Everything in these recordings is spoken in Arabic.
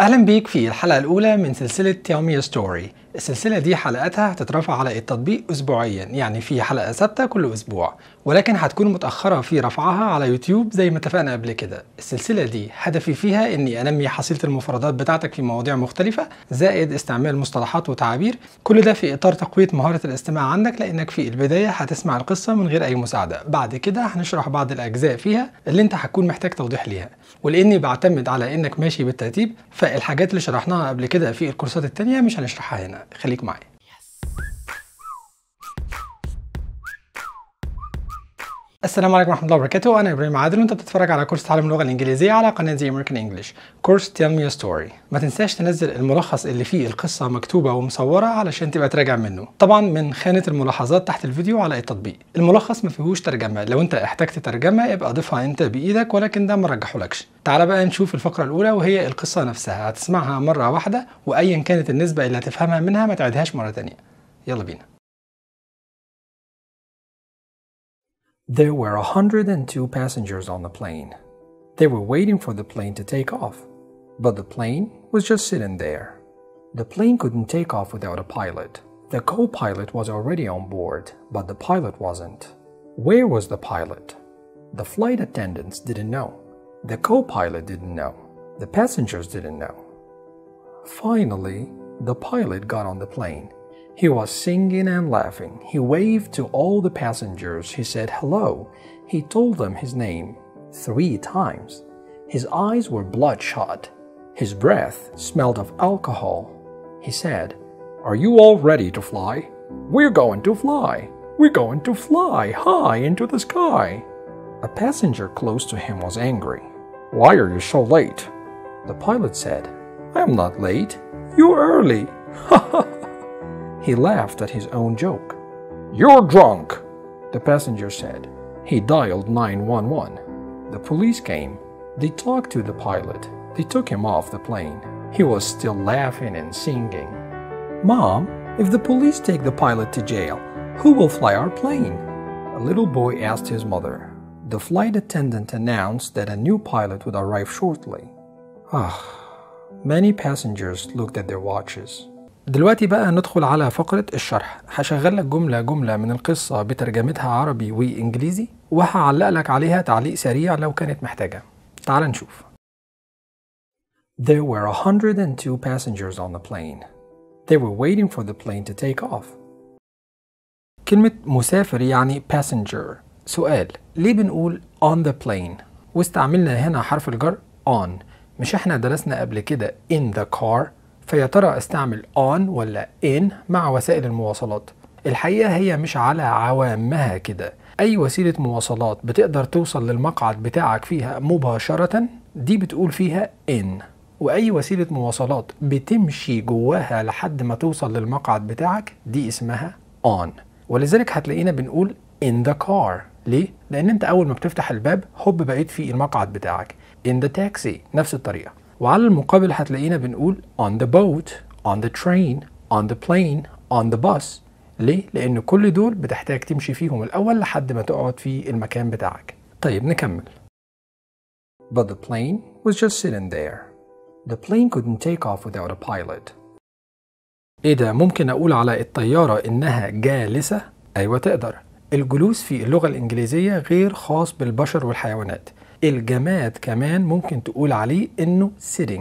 أهلا بيك في الحلقة الأولى من سلسلة Tell Me السلسلة دي حلقاتها هتترفع على التطبيق اسبوعيا يعني في حلقة ثابتة كل أسبوع. ولكن هتكون متأخرة في رفعها على يوتيوب زي ما اتفقنا قبل كده. السلسلة دي هدفي فيها إني أنمي حصيلة المفردات بتاعتك في مواضيع مختلفة زائد استعمال مصطلحات وتعابير. كل ده في إطار تقوية مهارة الاستماع عندك لأنك في البداية هتسمع القصة من غير أي مساعدة. بعد كده هنشرح بعض الأجزاء فيها اللي أنت هتكون محتاج توضيح ليها. ولأني بعتمد على إنك ماشي بالترتيب فالحاجات اللي شرحناها قبل كده في الكورسات التانية مش هنشرحها هنا. خليك معايا. السلام عليكم ورحمة الله وبركاته. أنا إبراهيم عادل وأنت بتتفرج على كورس تعلم اللغة الإنجليزية على قناة زي أمريكان إنجلش كورس Tell Me a Story. ما تنساش تنزل الملخص اللي فيه القصة مكتوبة ومصورة علشان تبقى تراجع منه. طبعا من خانة الملاحظات تحت الفيديو على التطبيق الملخص ما فيهوش ترجمة. لو أنت احتجت ترجمة يبقى ضيفها أنت بإيدك ولكن ده ما رجحولكش تعال بقى نشوف الفقرة الأولى وهي القصة نفسها. هتسمعها مرة واحدة وأيا كانت النسبة اللي هتفهمها منها ما تعيدهاش مرة تانية. يلا بينا. There were 102 passengers on the plane. They were waiting for the plane to take off, but the plane was just sitting there. The plane couldn't take off without a pilot. The co pilot was already on board, but the pilot wasn't. Where was the pilot? The flight attendants didn't know. The co pilot didn't know. The passengers didn't know. Finally, the pilot got on the plane. He was singing and laughing. He waved to all the passengers. He said hello. He told them his name three times. His eyes were bloodshot. His breath smelled of alcohol. He said, Are you all ready to fly? We're going to fly. We're going to fly high into the sky. A passenger close to him was angry. Why are you so late? The pilot said, I'm not late. You're early. Ha ha he laughed at his own joke. You're drunk, the passenger said. He dialed 911. The police came. They talked to the pilot. They took him off the plane. He was still laughing and singing. Mom, if the police take the pilot to jail, who will fly our plane? A little boy asked his mother. The flight attendant announced that a new pilot would arrive shortly. Ah, many passengers looked at their watches. دلوقتي بقى ندخل على فقرة الشرح. هشغل لك جملة جملة من القصة بترجمتها عربي وإنجليزي وهعلق لك عليها تعليق سريع لو كانت محتاجة. تعال نشوف. There were 102 passengers on the plane. They were waiting for the plane to take off. كلمة مسافر يعني passenger. سؤال ليه بنقول on the plane واستعملنا هنا حرف الجر on. مش إحنا درسنا قبل كده in the car فيا ترى أستعمل on ولا in مع وسائل المواصلات؟ الحقيقة هي مش على عوامها كده. أي وسيلة مواصلات بتقدر توصل للمقعد بتاعك فيها مباشرة؟ دي بتقول فيها in. وأي وسيلة مواصلات بتمشي جواها لحد ما توصل للمقعد بتاعك؟ دي اسمها on. ولذلك هتلاقينا بنقول in the car. ليه؟ لأن أنت أول ما بتفتح الباب هوب بقيت في المقعد بتاعك. in the taxi نفس الطريقة. وعلى المقابل هتلاقينا بنقول on the boat, on the train, on the plane, on the bus ليه؟ لأن كل دول بتحتاج تمشي فيهم الأول لحد ما تقعد في المكان بتاعك طيب نكمل But the plane was just sitting there. The plane couldn't take off without a pilot. إيه ده ممكن أقول على الطيارة إنها جالسة؟ أيوة تقدر الجلوس في اللغة الإنجليزية غير خاص بالبشر والحيوانات الجماد كمان ممكن تقول عليه إنه sitting.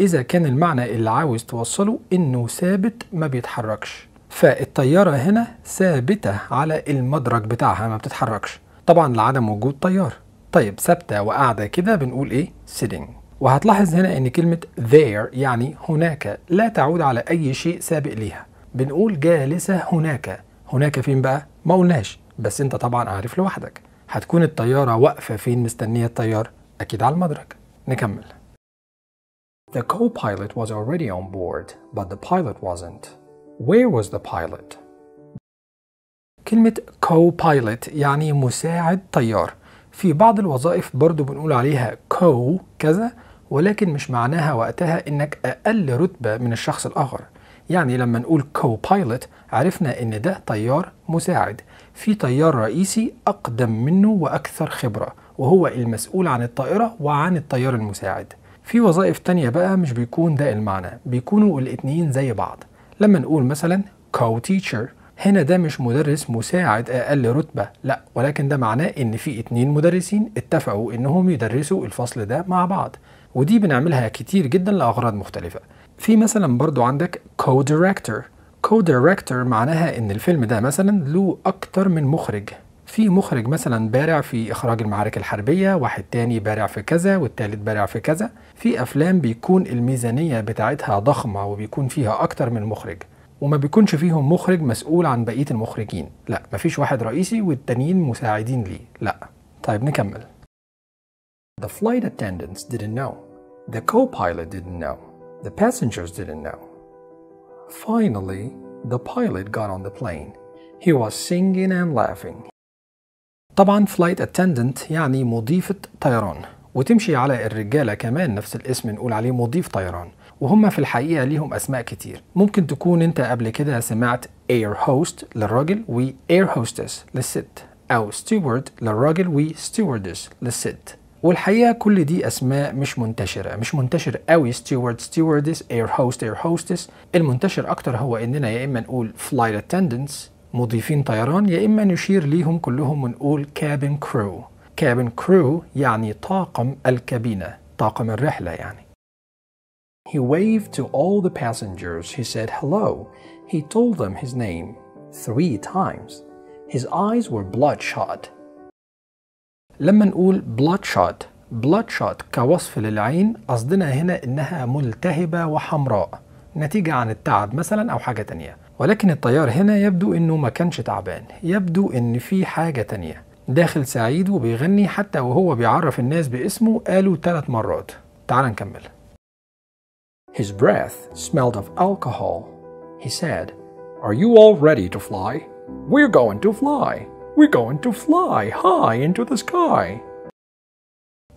إذا كان المعنى اللي عاوز توصله إنه ثابت ما بيتحركش. فالطيارة هنا ثابتة على المدرج بتاعها ما بتتحركش. طبعا لعدم وجود طيار. طيب ثابتة وقاعدة كده بنقول إيه؟ sitting. وهتلاحظ هنا إن كلمة there يعني هناك لا تعود على أي شيء سابق ليها. بنقول جالسة هناك. هناك فين بقى؟ ما قلناش بس أنت طبعا عارف لوحدك. هتكون الطيارة واقفة فين مستنية الطيار؟ أكيد على المدرج. نكمل. The co-pilot was already on board, but the pilot wasn't. Where was the pilot? كلمة co-pilot يعني مساعد طيار. في بعض الوظائف برضو بنقول عليها co كذا ولكن مش معناها وقتها إنك أقل رتبة من الشخص الآخر. يعني لما نقول co-pilot عرفنا إن ده طيار مساعد. في طيار رئيسي أقدم منه وأكثر خبرة وهو المسؤول عن الطائرة وعن الطيار المساعد. في وظائف تانية بقى مش بيكون ده المعنى بيكونوا الاتنين زي بعض. لما نقول مثلا co-teacher هنا ده مش مدرس مساعد أقل رتبة لا ولكن ده معناه إن في اتنين مدرسين اتفقوا إنهم يدرسوا الفصل ده مع بعض. ودي بنعملها كتير جدا لأغراض مختلفة. في مثلا برضو عندك co-director. co-director معناها إن الفيلم ده مثلا له أكتر من مخرج. في مخرج مثلا بارع في إخراج المعارك الحربية واحد تاني بارع في كذا والتالت بارع في كذا. في أفلام بيكون الميزانية بتاعتها ضخمة وبيكون فيها أكتر من مخرج. وما بيكونش فيهم مخرج مسؤول عن بقية المخرجين. لا مفيش واحد رئيسي والتانيين مساعدين ليه. لا. طيب نكمل. The flight attendants didn't know. The co-pilot didn't know. The passengers didn't know. Finally, the pilot got on the plane. He was singing and laughing. طبعا flight attendant يعني مضيفة طيران. وتمشي على الرجالة كمان نفس الاسم نقول عليه مضيف طيران. وهم في الحقيقة ليهم أسماء كتير. ممكن تكون أنت قبل كده سمعت air host للراجل و air hostess للست أو steward للراجل و stewardess للست. والحقيقة كل دي أسماء مش منتشرة مش منتشر قوي steward stewardess air host air hostess المنتشر أكتر هو إننا يا إما نقول flight attendants مضيفين طيران يا إما نشير ليهم كلهم ونقول cabin crew cabin crew يعني طاقم الكابينة طاقم الرحلة يعني He waved to all the passengers. He said hello. He told them his name three times. His eyes were bloodshot. لما نقول bloodshot bloodshot كوصف للعين قصدنا هنا إنها ملتهبة وحمراء نتيجة عن التعب مثلا أو حاجة تانية ولكن الطيار هنا يبدو إنه ما كانش تعبان يبدو إن في حاجة تانية داخل سعيد وبيغني حتى وهو بيعرف الناس باسمه قالوا ثلاث مرات تعال نكمل His breath smelled of alcohol. He said, Are you all ready to fly? We're going to fly. We're going to fly high into the sky.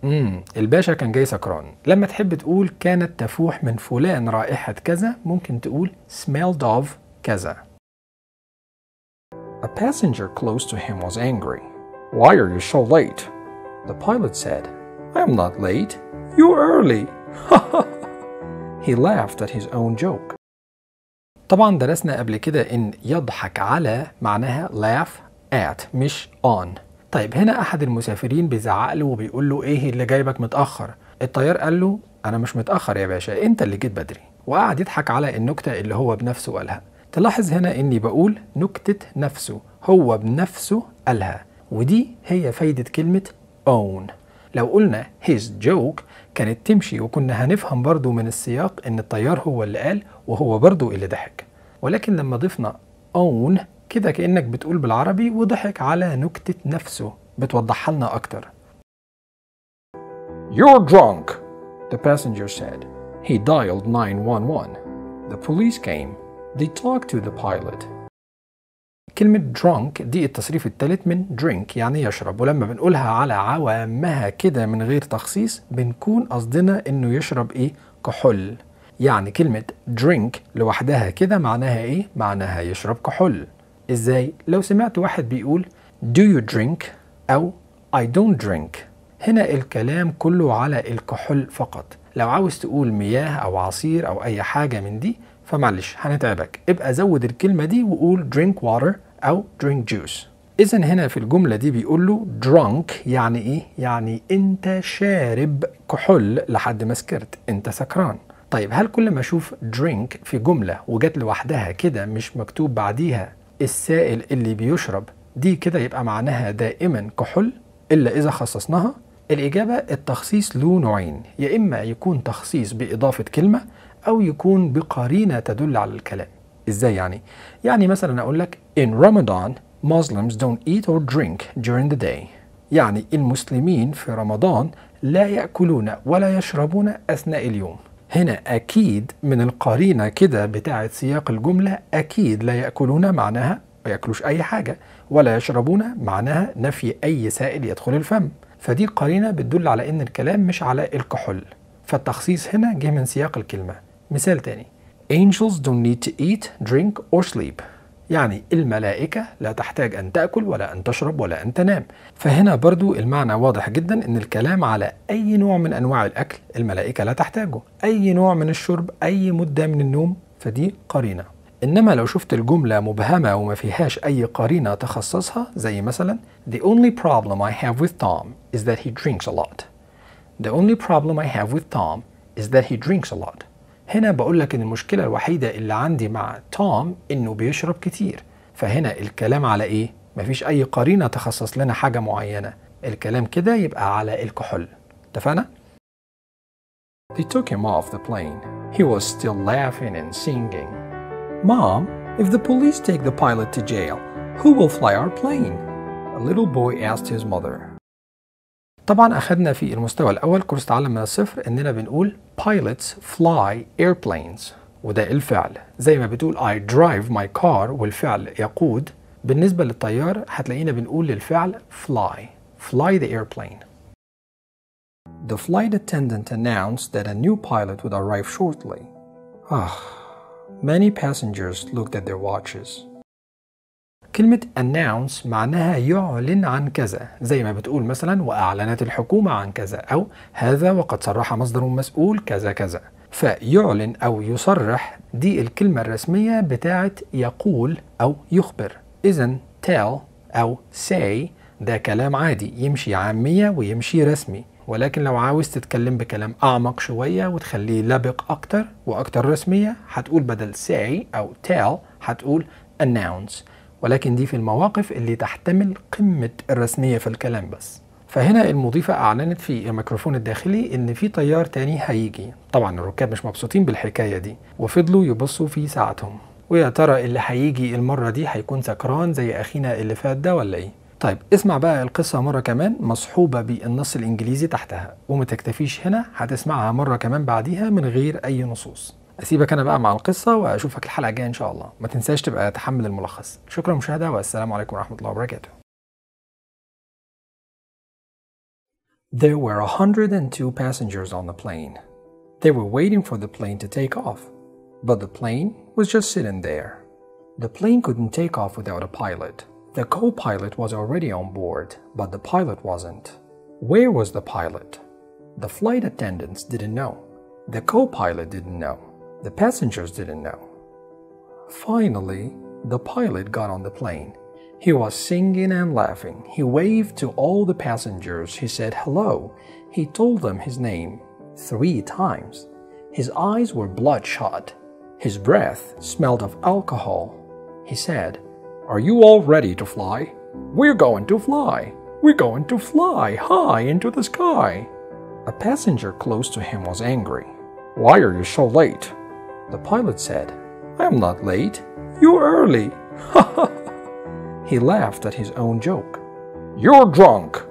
امم الباشا كان جاي سكران لما تحب تقول كانت تفوح من فلان رائحة كذا ممكن تقول smelled of كذا A passenger close to him was angry. Why are you so late? The pilot said, I am not late. You're early. He laughed at his own joke. طبعا درسنا قبل كده ان يضحك على معناها laugh at مش on. طيب هنا أحد المسافرين بيزعق له وبيقول له إيه اللي جايبك متأخر؟ الطيار قال له أنا مش متأخر يا باشا أنت اللي جيت بدري. وقعد يضحك على النكتة اللي هو بنفسه قالها. تلاحظ هنا إني بقول نكتة نفسه هو بنفسه قالها. ودي هي فايدة كلمة own. لو قلنا his joke كانت تمشي وكنا هنفهم برضو من السياق إن الطيار هو اللي قال وهو برضو اللي ضحك. ولكن لما ضفنا own كده كأنك بتقول بالعربي وضحك على نكتة نفسه بتوضحها لنا أكتر You're drunk, the passenger said. He dialed 911. The police came. They talked to the pilot. كلمة drunk دي التصريف الثالث من drink يعني يشرب ولما بنقولها على عوامها كده من غير تخصيص بنكون قصدنا إنه يشرب إيه كحول يعني كلمة drink لوحدها كده معناها إيه معناها يشرب كحول إزاي؟ لو سمعت واحد بيقول do you drink? أو I don't drink. هنا الكلام كله على الكحول فقط. لو عاوز تقول مياه أو عصير أو أي حاجة من دي فمعلش هنتعبك. ابقى زود الكلمة دي وقول drink water أو drink juice. إذا هنا في الجملة دي بيقول له drunk يعني إيه؟ يعني أنت شارب كحول لحد ما سكرت. أنت سكران. طيب هل كل ما أشوف drink في جملة وجت لوحدها كده مش مكتوب بعديها السائل اللي بيشرب دي كده يبقى معناها دائما كحول إلا إذا خصصناها. الإجابة التخصيص له نوعين يا إما يكون تخصيص بإضافة كلمة أو يكون بقرينة تدل على الكلام. إزاي يعني؟ يعني مثلا أقول لك In Ramadan Muslims don't eat or drink during the day. يعني المسلمين في رمضان لا يأكلون ولا يشربون أثناء اليوم. هنا أكيد من القرينة كده بتاعة سياق الجملة أكيد لا يأكلون معناها ما يأكلوش أي حاجة ولا يشربون معناها نفي أي سائل يدخل الفم. فدي قرينة بتدل على إن الكلام مش على الكحول. فالتخصيص هنا جه من سياق الكلمة. مثال تاني. Angels don't need to eat, drink or sleep. يعني الملائكة لا تحتاج أن تأكل ولا أن تشرب ولا أن تنام. فهنا برضو المعنى واضح جدا أن الكلام على أي نوع من أنواع الأكل الملائكة لا تحتاجه. أي نوع من الشرب أي مدة من النوم فدي قرينة. إنما لو شفت الجملة مبهمة وما فيهاش أي قرينة تخصصها زي مثلا The only problem I have with Tom is that he drinks a lot. The only problem I have with Tom is that he drinks a lot. هنا بقول لك ان المشكلة الوحيده اللي عندي مع توم انه بيشرب كتير فهنا الكلام على إيه مفيش اي قرينه تخصص لنا حاجة معينه الكلام كده يبقى على الكحول اتفقنا They took him off the plane. He was still laughing and singing. Mom, if the police take the pilot to jail, who will fly our plane? A little boy asked his mother. طبعا أخدنا في المستوى الأول كورس تعلم من الصفر إننا بنقول pilots fly airplanes وده الفعل زي ما بتقول I drive my car والفعل يقود بالنسبة للطيار هتلاقينا بنقول للفعل fly fly the airplane The flight attendant announced that a new pilot would arrive shortly. Ah, many passengers looked at their watches. كلمة announce معناها يعلن عن كذا زي ما بتقول مثلا وأعلنت الحكومة عن كذا أو هذا وقد صرح مصدر مسؤول كذا كذا. فيعلن أو يصرح دي الكلمة الرسمية بتاعت يقول أو يخبر. إذا tell أو say ده كلام عادي يمشي عامية ويمشي رسمي. ولكن لو عاوز تتكلم بكلام أعمق شوية وتخليه لبق أكتر وأكتر رسمية هتقول بدل say أو tell هتقول announce. ولكن دي في المواقف اللي تحتمل قمة الرسمية في الكلام بس. فهنا المضيفة أعلنت في الميكروفون الداخلي إن في طيار تاني هيجي. طبعا الركاب مش مبسوطين بالحكاية دي. وفضلوا يبصوا في ساعتهم. ويا ترى اللي هيجي المرة دي هيكون سكران زي أخينا اللي فات ده ولا إيه؟ طيب اسمع بقى القصة مرة كمان مصحوبة بالنص الإنجليزي تحتها. وما تكتفيش هنا هتسمعها مرة كمان بعديها من غير أي نصوص. اسيبك أنا بقى مع القصة واشوفك الحلقة الجايه ان شاء الله ما تنساش تبقى تحمل الملخص شكرا للمشاهده والسلام عليكم ورحمه الله وبركاته There were 102 passengers on the plane. They were waiting for the plane to take off, but the plane was just sitting there. The plane couldn't take off without a pilot. The co pilot was already on board, but the pilot wasn't. Where was the pilot? The flight attendants didn't know. The co pilot didn't know. The passengers didn't know. Finally, the pilot got on the plane. He was singing and laughing. He waved to all the passengers. He said hello. He told them his name three times. His eyes were bloodshot. His breath smelled of alcohol. He said, Are you all ready to fly? We're going to fly. We're going to fly high into the sky. A passenger close to him was angry. Why are you so late? The pilot said, I'm not late. You're early. he laughed at his own joke. You're drunk,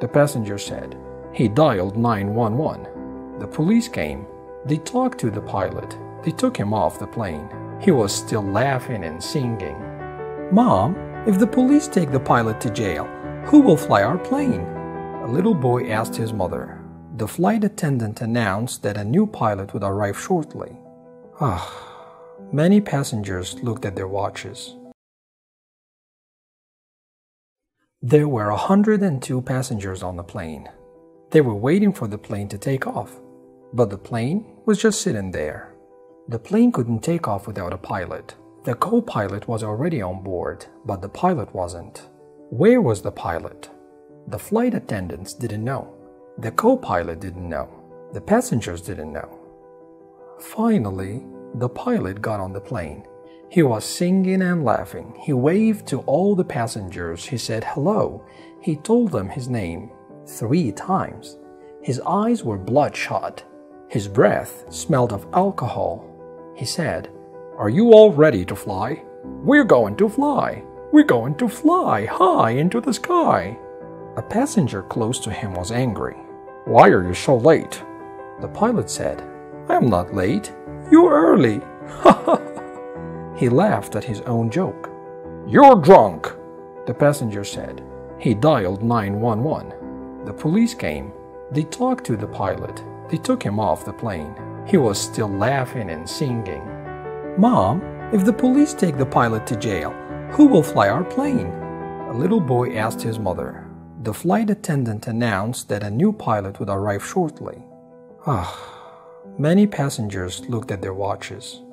the passenger said. He dialed 911. The police came. They talked to the pilot. They took him off the plane. He was still laughing and singing. Mom, if the police take the pilot to jail, who will fly our plane? A little boy asked his mother. The flight attendant announced that a new pilot would arrive shortly. Ah, many passengers looked at their watches. There were 102 passengers on the plane. They were waiting for the plane to take off, but the plane was just sitting there. The plane couldn't take off without a pilot. The co pilot was already on board, but the pilot wasn't. Where was the pilot? The flight attendants didn't know. The co pilot didn't know. The passengers didn't know. Finally, the pilot got on the plane. He was singing and laughing. He waved to all the passengers. He said hello. He told them his name three times. His eyes were bloodshot. His breath smelled of alcohol. He said, Are you all ready to fly? We're going to fly. We're going to fly high into the sky. A passenger close to him was angry. Why are you so late? The pilot said, I'm not late. You're early. he laughed at his own joke. You're drunk, the passenger said. He dialed 911. The police came. They talked to the pilot. They took him off the plane. He was still laughing and singing. Mom, if the police take the pilot to jail, Who will fly our plane? A little boy asked his mother. The flight attendant announced that a new pilot would arrive shortly. Ah, many passengers looked at their watches.